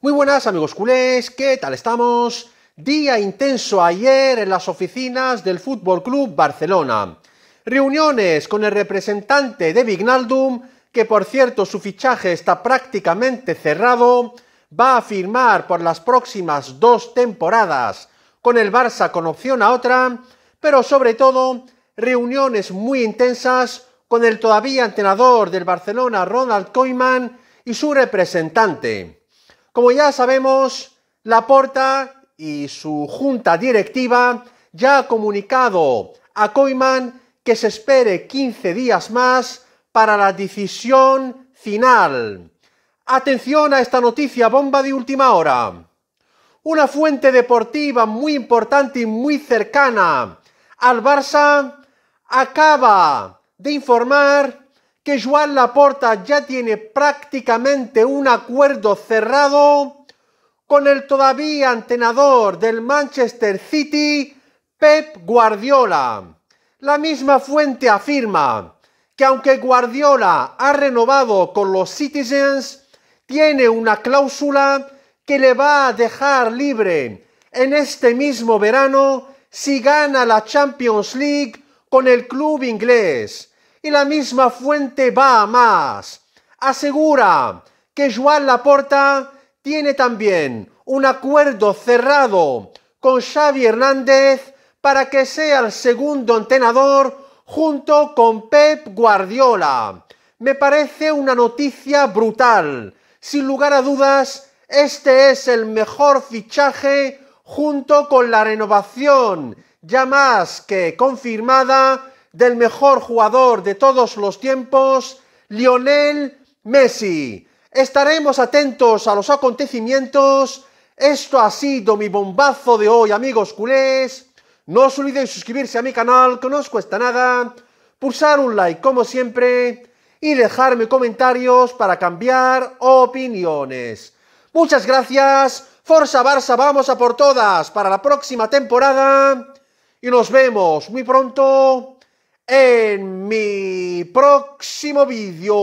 Muy buenas amigos culés, ¿qué tal estamos? Día intenso ayer en las oficinas del Fútbol Club Barcelona. Reuniones con el representante de Vignaldum, que por cierto su fichaje está prácticamente cerrado, va a firmar por las próximas dos temporadas con el Barça con opción a otra, pero sobre todo reuniones muy intensas con el todavía entrenador del Barcelona, Ronald Koeman, y su representante. Como ya sabemos, Laporta y su junta directiva ya ha comunicado a Koeman que se espere 15 días más para la decisión final. Atención a esta noticia bomba de última hora. Una fuente deportiva muy importante y muy cercana al Barça acaba de informar que Joan Laporta ya tiene prácticamente un acuerdo cerrado con el todavía entrenador del Manchester City, Pep Guardiola. La misma fuente afirma que aunque Guardiola ha renovado con los Citizens, tiene una cláusula que le va a dejar libre en este mismo verano si gana la Champions League con el club inglés y la misma fuente va a más. Asegura que Joan Laporta tiene también un acuerdo cerrado con Xavi Hernández para que sea el segundo entrenador junto con Pep Guardiola. Me parece una noticia brutal. Sin lugar a dudas, este es el mejor fichaje junto con la renovación ya más que confirmada del mejor jugador de todos los tiempos, Lionel Messi. Estaremos atentos a los acontecimientos. Esto ha sido mi bombazo de hoy, amigos culés. No os olvidéis suscribirse a mi canal, que no os cuesta nada. Pulsar un like, como siempre. Y dejarme comentarios para cambiar opiniones. Muchas gracias. Forza Barça, vamos a por todas para la próxima temporada. Y nos vemos muy pronto en mi próximo vídeo.